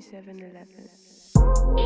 5711.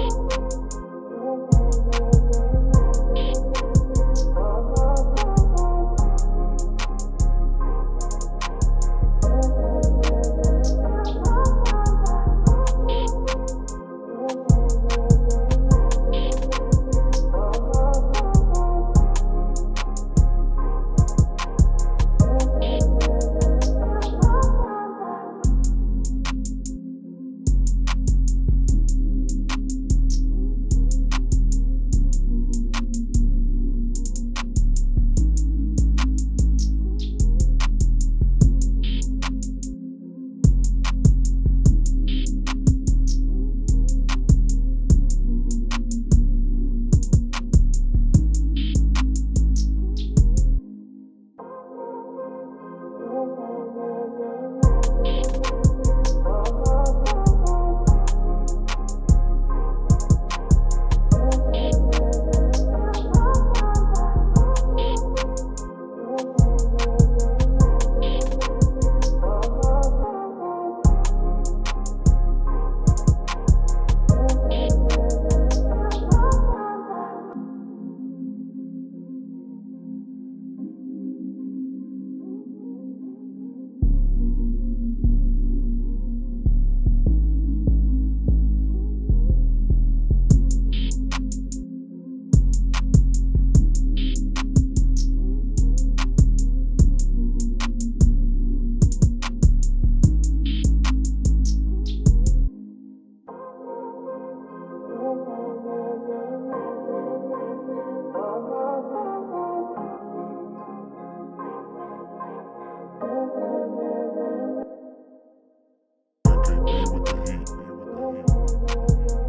with the heat.